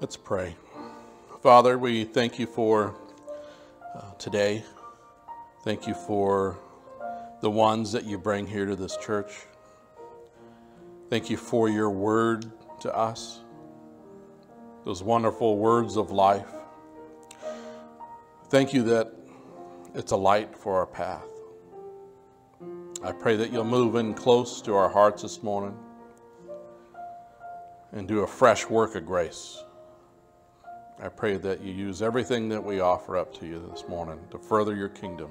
Let's pray. Father, we thank you for uh, today. Thank you for the ones that you bring here to this church. Thank you for your word to us, those wonderful words of life. Thank you that it's a light for our path. I pray that you'll move in close to our hearts this morning and do a fresh work of grace. I pray that you use everything that we offer up to you this morning to further your kingdom.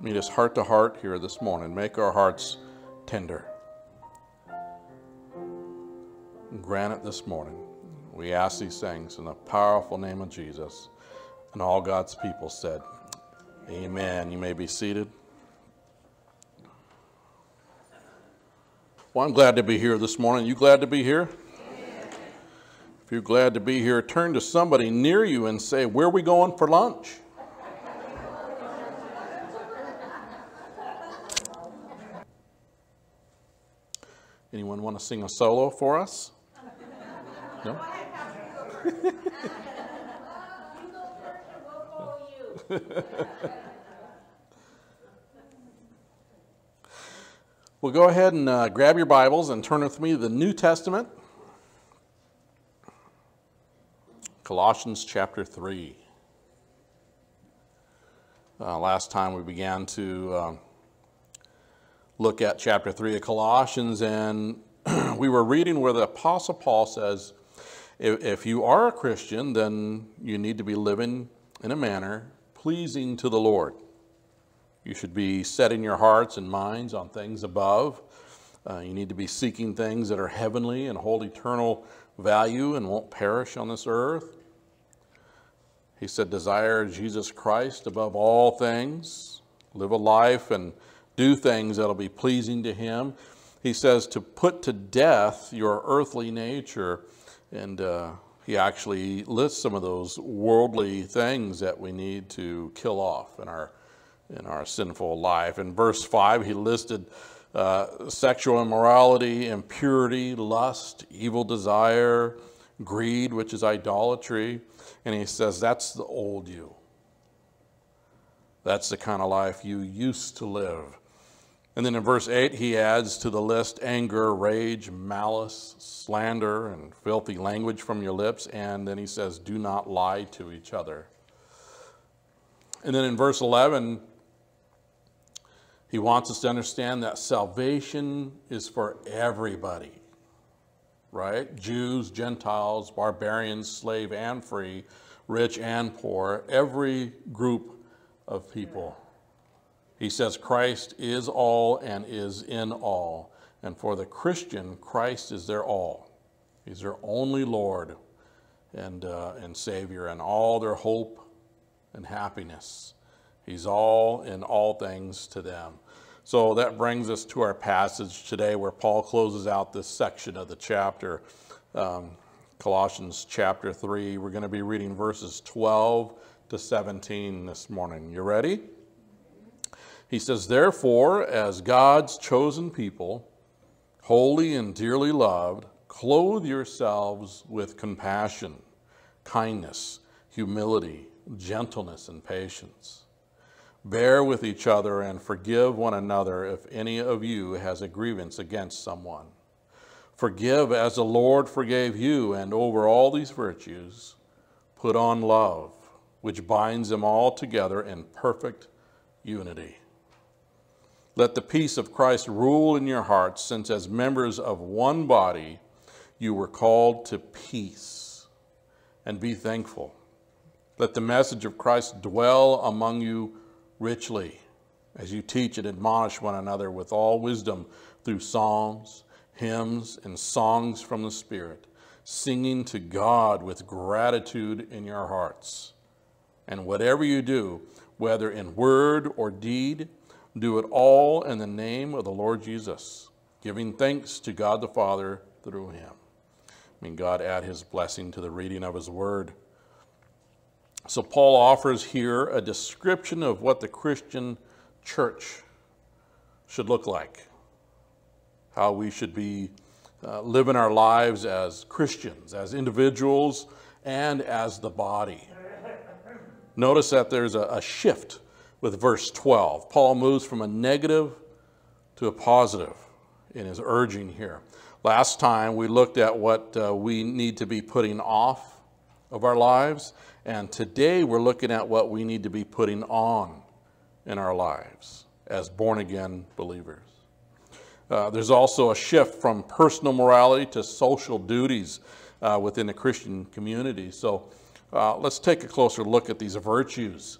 Meet us heart to heart here this morning. Make our hearts tender. Grant it this morning. We ask these things in the powerful name of Jesus. And all God's people said, Amen. You may be seated. Well, I'm glad to be here this morning. You glad to be here? You're glad to be here, turn to somebody near you and say, Where are we going for lunch? Anyone want to sing a solo for us? No? well, go ahead and uh, grab your Bibles and turn with me to the New Testament. Colossians chapter 3. Uh, last time we began to uh, look at chapter 3 of Colossians, and we were reading where the Apostle Paul says, if, if you are a Christian, then you need to be living in a manner pleasing to the Lord. You should be setting your hearts and minds on things above. Uh, you need to be seeking things that are heavenly and hold eternal value and won't perish on this earth. He said, Desire Jesus Christ above all things, live a life and do things that'll be pleasing to Him. He says to put to death your earthly nature and uh, he actually lists some of those worldly things that we need to kill off in our in our sinful life. In verse five, he listed uh, sexual immorality, impurity, lust, evil desire, greed, which is idolatry, and he says that's the old you. That's the kind of life you used to live. And then in verse 8, he adds to the list anger, rage, malice, slander, and filthy language from your lips. And then he says, do not lie to each other. And then in verse 11, he wants us to understand that salvation is for everybody, right? Jews, Gentiles, barbarians, slave and free, rich and poor, every group of people. He says Christ is all and is in all. And for the Christian, Christ is their all. He's their only Lord and, uh, and Savior and all their hope and happiness. He's all in all things to them. So that brings us to our passage today where Paul closes out this section of the chapter, um, Colossians chapter 3. We're going to be reading verses 12 to 17 this morning. You ready? He says, Therefore, as God's chosen people, holy and dearly loved, clothe yourselves with compassion, kindness, humility, gentleness, and patience. Bear with each other and forgive one another if any of you has a grievance against someone. Forgive as the Lord forgave you, and over all these virtues, put on love, which binds them all together in perfect unity. Let the peace of Christ rule in your hearts, since as members of one body you were called to peace. And be thankful. Let the message of Christ dwell among you richly as you teach and admonish one another with all wisdom through psalms, hymns, and songs from the Spirit, singing to God with gratitude in your hearts. And whatever you do, whether in word or deed, do it all in the name of the Lord Jesus, giving thanks to God the Father through him. May God add his blessing to the reading of his word. So, Paul offers here a description of what the Christian church should look like, how we should be uh, living our lives as Christians, as individuals, and as the body. Notice that there's a, a shift with verse 12. Paul moves from a negative to a positive in his urging here. Last time we looked at what uh, we need to be putting off of our lives, and today we're looking at what we need to be putting on in our lives as born again believers. Uh, there's also a shift from personal morality to social duties uh, within the Christian community. So uh, let's take a closer look at these virtues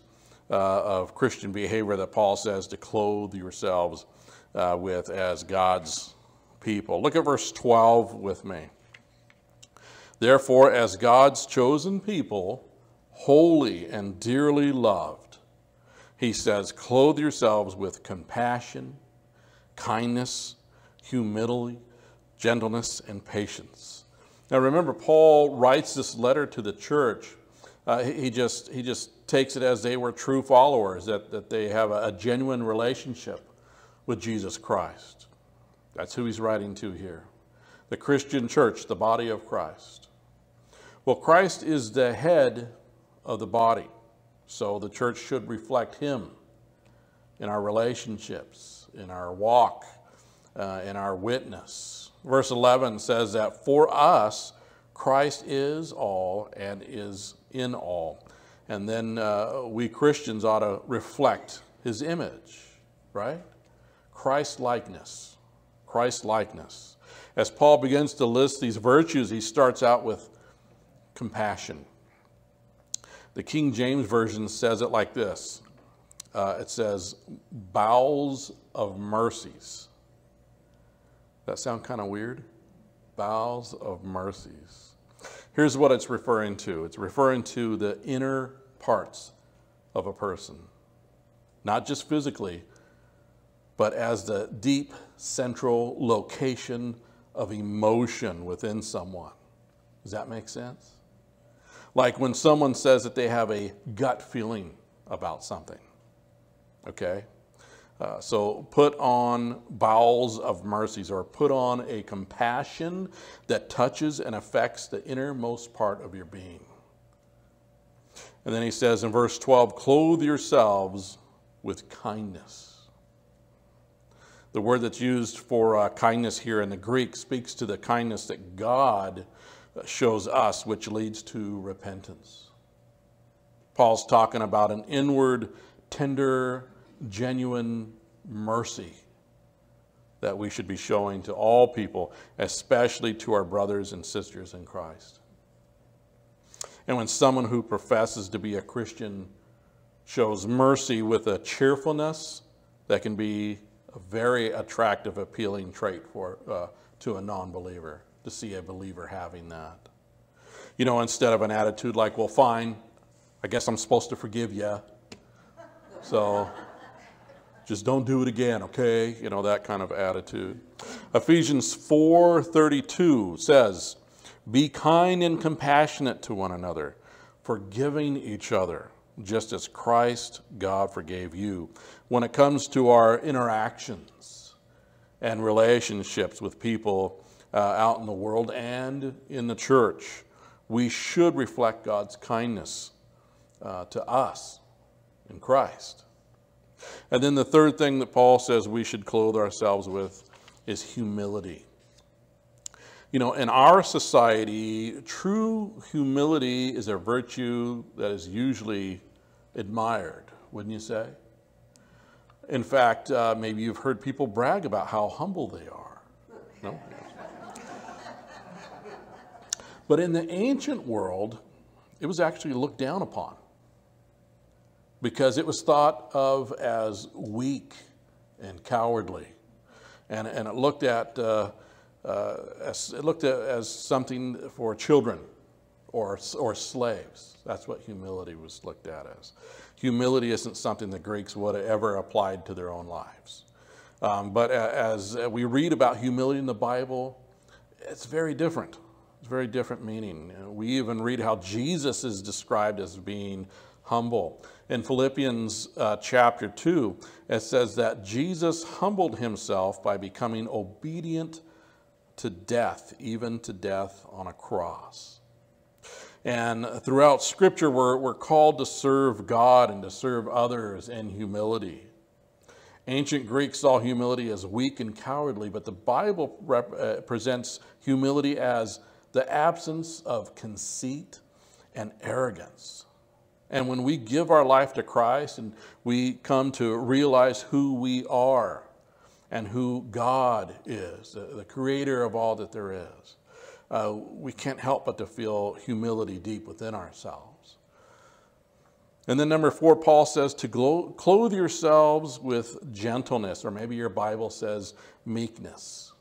uh, of Christian behavior that Paul says to clothe yourselves uh, with as God's people. Look at verse 12 with me. Therefore, as God's chosen people, holy and dearly loved, he says, clothe yourselves with compassion, kindness, humility, gentleness, and patience. Now remember, Paul writes this letter to the church. Uh, he, just, he just takes it as they were true followers, that, that they have a, a genuine relationship with Jesus Christ. That's who he's writing to here. The Christian church, the body of Christ. Well, Christ is the head of the body, so the church should reflect him in our relationships, in our walk, uh, in our witness. Verse 11 says that for us, Christ is all and is in all. And then uh, we Christians ought to reflect his image, right? Christ likeness. Christ likeness. As Paul begins to list these virtues, he starts out with compassion. The King James Version says it like this uh, it says, bowels of mercies. That sound kind of weird? Bowels of mercies. Here's what it's referring to it's referring to the inner parts of a person, not just physically, but as the deep central location of emotion within someone. Does that make sense? Like when someone says that they have a gut feeling about something, okay? Uh, so put on bowels of mercies or put on a compassion that touches and affects the innermost part of your being. And then he says in verse 12, clothe yourselves with kindness. The word that's used for uh, kindness here in the Greek speaks to the kindness that God shows us, which leads to repentance. Paul's talking about an inward, tender, genuine mercy that we should be showing to all people, especially to our brothers and sisters in Christ. And when someone who professes to be a Christian shows mercy with a cheerfulness that can be a very attractive, appealing trait for, uh, to a non believer to see a believer having that. You know, instead of an attitude like, well, fine, I guess I'm supposed to forgive you. So just don't do it again, okay? You know, that kind of attitude. Ephesians 4:32 says, "Be kind and compassionate to one another, forgiving each other, just as Christ God forgave you." When it comes to our interactions and relationships with people uh, out in the world and in the church. We should reflect God's kindness uh, to us in Christ. And then the third thing that Paul says we should clothe ourselves with is humility. You know, in our society, true humility is a virtue that is usually admired, wouldn't you say? In fact, uh, maybe you've heard people brag about how humble they are. No? But in the ancient world, it was actually looked down upon because it was thought of as weak and cowardly. And, and it looked at uh, uh, as, it looked at as something for children or, or slaves. That's what humility was looked at as. Humility isn't something the Greeks would have ever applied to their own lives. Um, but as we read about humility in the Bible, it's very different. It's very different meaning. We even read how Jesus is described as being humble. In Philippians uh, chapter 2, it says that Jesus humbled himself by becoming obedient to death, even to death on a cross. And throughout Scripture, we're, we're called to serve God and to serve others in humility. Ancient Greeks saw humility as weak and cowardly, but the Bible uh, presents humility as the absence of conceit and arrogance. And when we give our life to Christ and we come to realize who we are and who God is, the, the creator of all that there is, uh, we can't help but to feel humility deep within ourselves. And then, number four, Paul says to clothe yourselves with gentleness, or maybe your Bible says meekness.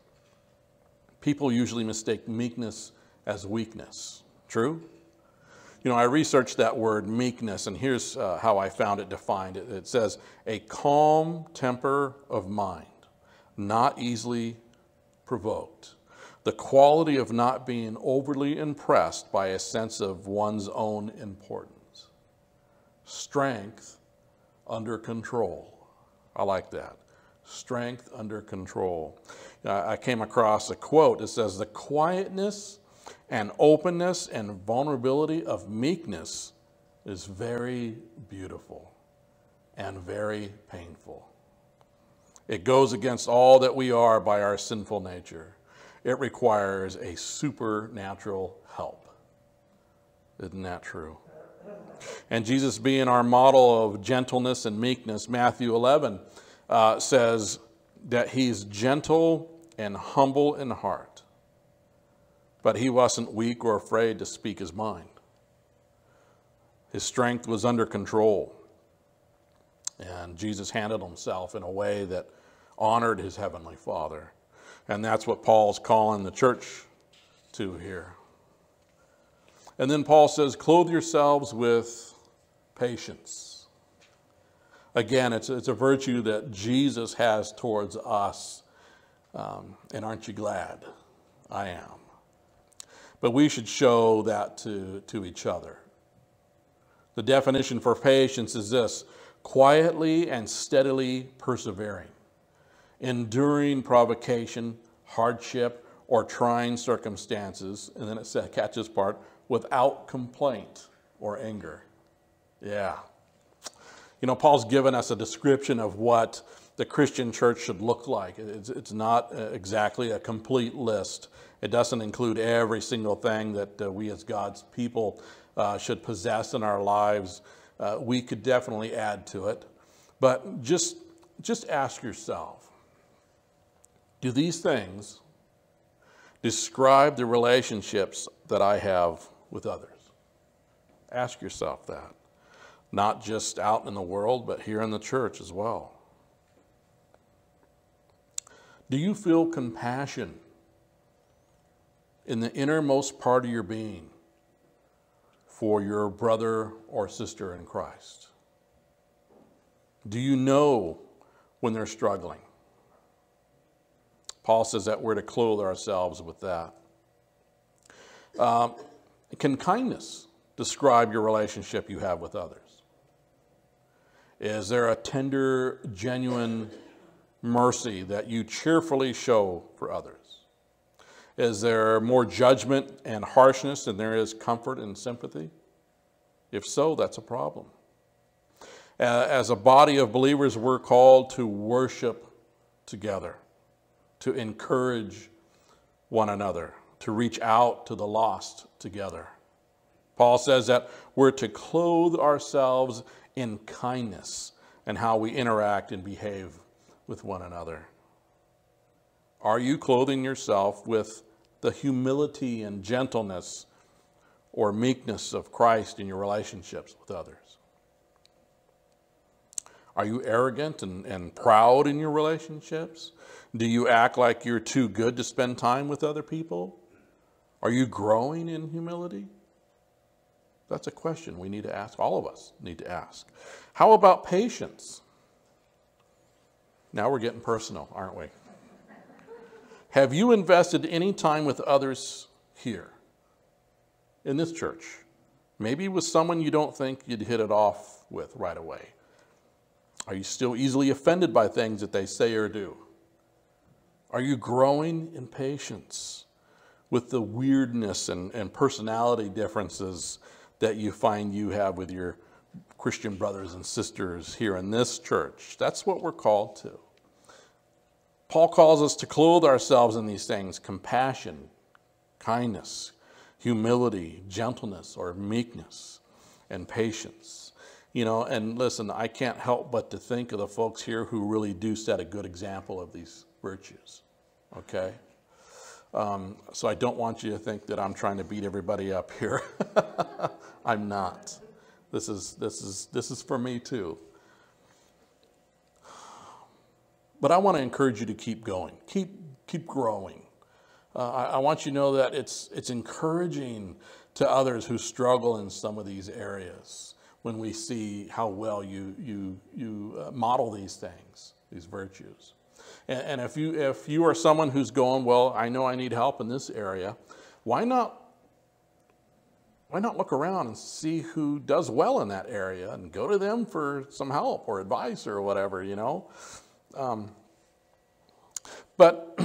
People usually mistake meekness as weakness. True? You know, I researched that word meekness, and here's uh, how I found it defined. It, it says, a calm temper of mind, not easily provoked. The quality of not being overly impressed by a sense of one's own importance. Strength under control. I like that. Strength under control. I came across a quote that says, The quietness and openness and vulnerability of meekness is very beautiful and very painful. It goes against all that we are by our sinful nature. It requires a supernatural help. Isn't that true? And Jesus, being our model of gentleness and meekness, Matthew 11 uh, says that he's gentle and humble in heart but he wasn't weak or afraid to speak his mind. His strength was under control. And Jesus handled himself in a way that honored his heavenly Father. And that's what Paul's calling the church to here. And then Paul says, clothe yourselves with patience. Again, it's, it's a virtue that Jesus has towards us. Um, and aren't you glad? I am but we should show that to, to each other. The definition for patience is this quietly and steadily persevering, enduring provocation, hardship, or trying circumstances, and then it says, catches part, without complaint or anger. Yeah. You know, Paul's given us a description of what the Christian church should look like. It's, it's not uh, exactly a complete list. It doesn't include every single thing that uh, we as God's people uh, should possess in our lives. Uh, we could definitely add to it. But just, just ask yourself do these things describe the relationships that I have with others? Ask yourself that. Not just out in the world, but here in the church as well. Do you feel compassion in the innermost part of your being for your brother or sister in Christ? Do you know when they're struggling? Paul says that we're to clothe ourselves with that. Um, can kindness describe your relationship you have with others? Is there a tender, genuine mercy that you cheerfully show for others? Is there more judgment and harshness than there is comfort and sympathy? If so, that's a problem. As a body of believers, we're called to worship together, to encourage one another, to reach out to the lost together. Paul says that we're to clothe ourselves in kindness and how we interact and behave with one another. Are you clothing yourself with the humility and gentleness or meekness of Christ in your relationships with others? Are you arrogant and, and proud in your relationships? Do you act like you're too good to spend time with other people? Are you growing in humility? That's a question we need to ask. All of us need to ask. How about patience? Now we're getting personal, aren't we? Have you invested any time with others here in this church? Maybe with someone you don't think you'd hit it off with right away. Are you still easily offended by things that they say or do? Are you growing in patience with the weirdness and, and personality differences that you find you have with your Christian brothers and sisters here in this church? That's what we're called to. Paul calls us to clothe ourselves in these things compassion, kindness, humility, gentleness, or meekness, and patience. You know, and listen, I can't help but to think of the folks here who really do set a good example of these virtues. Okay? Um, so I don't want you to think that I'm trying to beat everybody up here. I'm not. This is, this, is, this is for me too. But I want to encourage you to keep going, keep, keep growing. Uh, I, I, want you to know that it's, it's encouraging to others who struggle in some of these areas when we see how well you, you, you uh, model these things, these virtues. And, and if, you, if you are someone who's going, well, I know I need help in this area, why not why not look around and see who does well in that area and go to them for some help or advice or whatever, you know? Um, but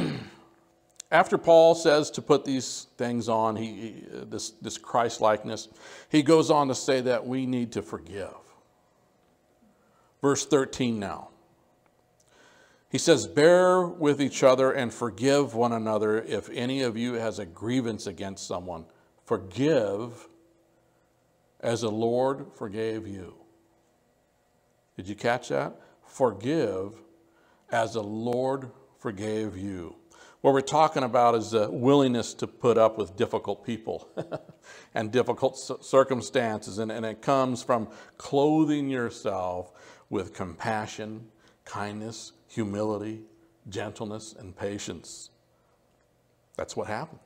after Paul says to put these things on, he, this, this Christ likeness, he goes on to say that we need to forgive. Verse 13 now. He says, Bear with each other and forgive one another if any of you has a grievance against someone. Forgive as the Lord forgave you. Did you catch that? Forgive as the Lord forgave you. What we're talking about is the willingness to put up with difficult people and difficult circumstances. And, and it comes from clothing yourself with compassion, kindness, humility, gentleness, and patience. That's what happens.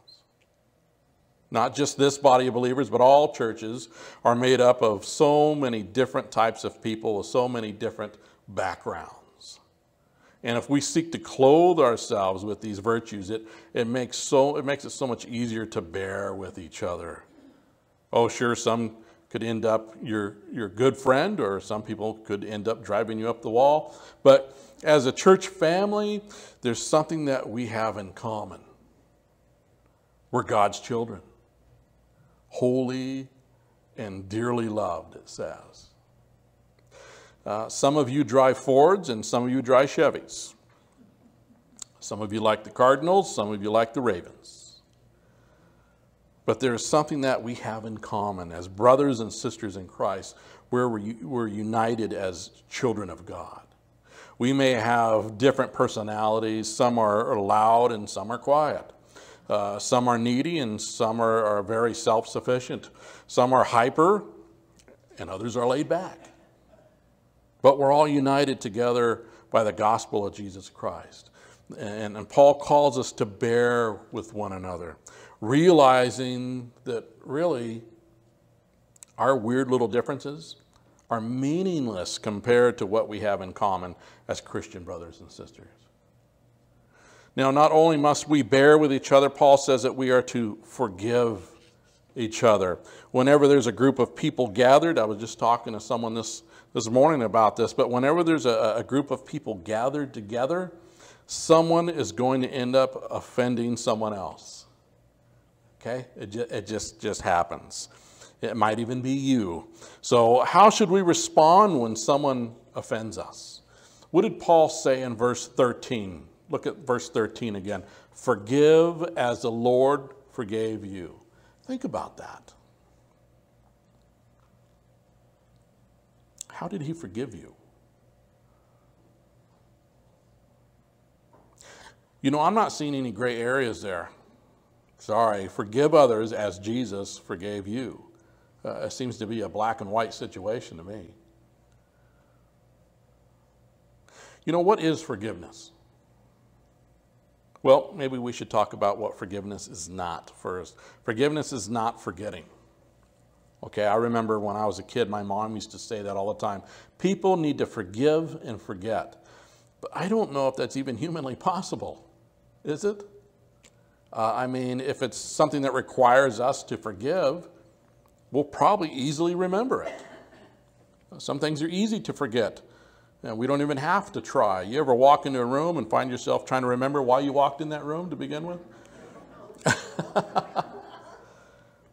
Not just this body of believers, but all churches are made up of so many different types of people with so many different backgrounds. And if we seek to clothe ourselves with these virtues, it, it, makes so, it makes it so much easier to bear with each other. Oh, sure, some could end up your, your good friend, or some people could end up driving you up the wall. But as a church family, there's something that we have in common. We're God's children, holy and dearly loved, it says. Uh, some of you drive Fords and some of you drive Chevys. Some of you like the Cardinals, some of you like the Ravens. But there's something that we have in common as brothers and sisters in Christ where we're united as children of God. We may have different personalities. Some are loud and some are quiet. Uh, some are needy and some are, are very self sufficient. Some are hyper and others are laid back. But we're all united together by the gospel of Jesus Christ. And, and Paul calls us to bear with one another, realizing that really our weird little differences are meaningless compared to what we have in common as Christian brothers and sisters. Now, not only must we bear with each other, Paul says that we are to forgive each other. Whenever there's a group of people gathered, I was just talking to someone this this morning about this, but whenever there's a, a group of people gathered together, someone is going to end up offending someone else. Okay? It, ju- it just, just happens. It might even be you. So, how should we respond when someone offends us? What did Paul say in verse 13? Look at verse 13 again. Forgive as the Lord forgave you. Think about that. How did he forgive you? You know, I'm not seeing any gray areas there. Sorry, forgive others as Jesus forgave you. Uh, it seems to be a black and white situation to me. You know, what is forgiveness? Well, maybe we should talk about what forgiveness is not first. Forgiveness is not forgetting. Okay, I remember when I was a kid, my mom used to say that all the time. People need to forgive and forget. But I don't know if that's even humanly possible, is it? Uh, I mean, if it's something that requires us to forgive, we'll probably easily remember it. Some things are easy to forget. And we don't even have to try. You ever walk into a room and find yourself trying to remember why you walked in that room to begin with?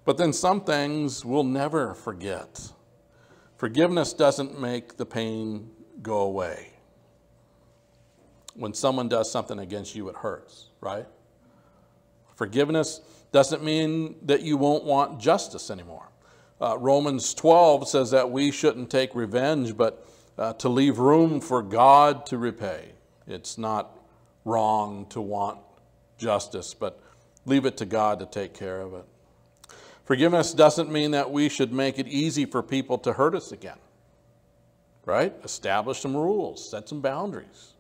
but then some things we'll never forget. Forgiveness doesn't make the pain go away. When someone does something against you, it hurts, right? Forgiveness doesn't mean that you won't want justice anymore. Uh, Romans 12 says that we shouldn't take revenge, but uh, to leave room for God to repay. It's not wrong to want justice, but leave it to God to take care of it. Forgiveness doesn't mean that we should make it easy for people to hurt us again, right? Establish some rules, set some boundaries.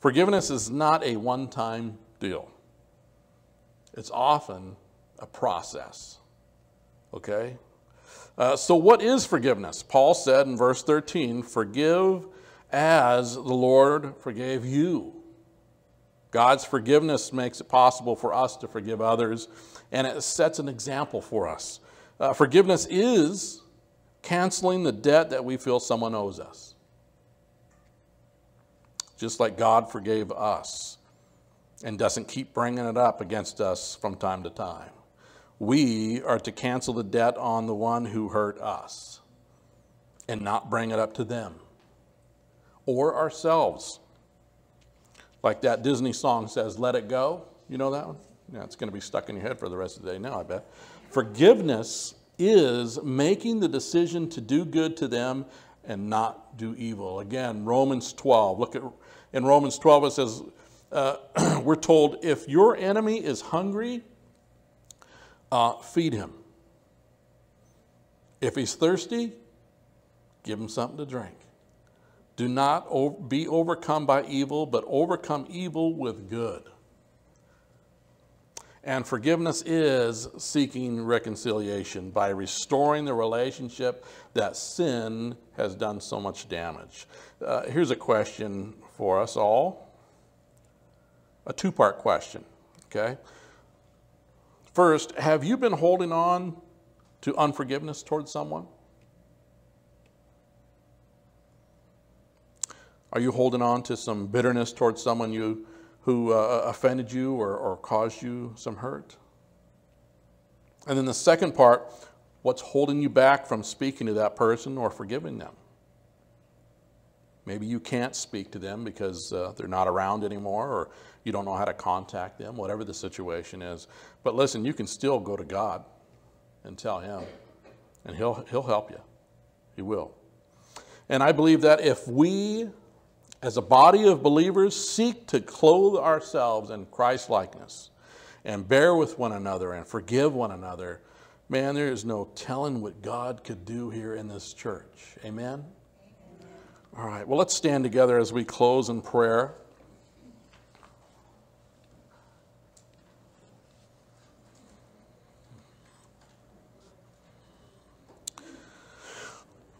Forgiveness is not a one time deal, it's often a process, okay? Uh, so, what is forgiveness? Paul said in verse 13, Forgive as the Lord forgave you. God's forgiveness makes it possible for us to forgive others, and it sets an example for us. Uh, forgiveness is canceling the debt that we feel someone owes us, just like God forgave us and doesn't keep bringing it up against us from time to time we are to cancel the debt on the one who hurt us and not bring it up to them or ourselves. Like that Disney song says, let it go. You know that one? Yeah, it's going to be stuck in your head for the rest of the day now, I bet. Forgiveness is making the decision to do good to them and not do evil. Again, Romans 12. Look at in Romans 12 it says, uh, we're told if your enemy is hungry, uh, feed him. If he's thirsty, give him something to drink. Do not be overcome by evil, but overcome evil with good. And forgiveness is seeking reconciliation by restoring the relationship that sin has done so much damage. Uh, here's a question for us all a two part question, okay? First, have you been holding on to unforgiveness towards someone? Are you holding on to some bitterness towards someone you, who uh, offended you or, or caused you some hurt? And then the second part, what's holding you back from speaking to that person or forgiving them? Maybe you can't speak to them because uh, they're not around anymore, or you don't know how to contact them, whatever the situation is. But listen, you can still go to God and tell Him, and He'll, he'll help you. He will. And I believe that if we, as a body of believers, seek to clothe ourselves in Christ likeness and bear with one another and forgive one another, man, there is no telling what God could do here in this church. Amen? All right, well, let's stand together as we close in prayer.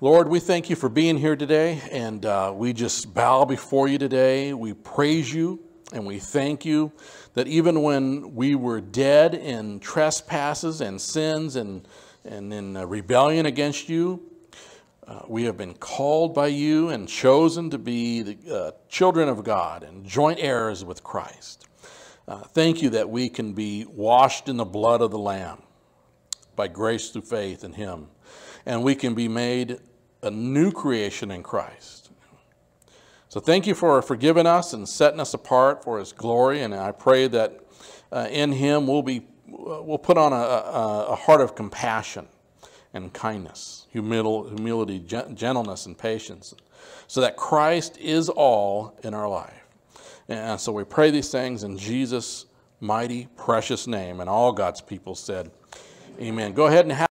Lord, we thank you for being here today, and uh, we just bow before you today. We praise you, and we thank you that even when we were dead in trespasses and sins and, and in uh, rebellion against you, uh, we have been called by you and chosen to be the uh, children of God and joint heirs with Christ. Uh, thank you that we can be washed in the blood of the Lamb by grace through faith in Him. And we can be made a new creation in Christ. So thank you for forgiving us and setting us apart for His glory. And I pray that uh, in Him we'll, be, we'll put on a, a, a heart of compassion and kindness, humility, gentleness, and patience, so that Christ is all in our life. And so we pray these things in Jesus' mighty, precious name. And all God's people said, Amen. Go ahead and have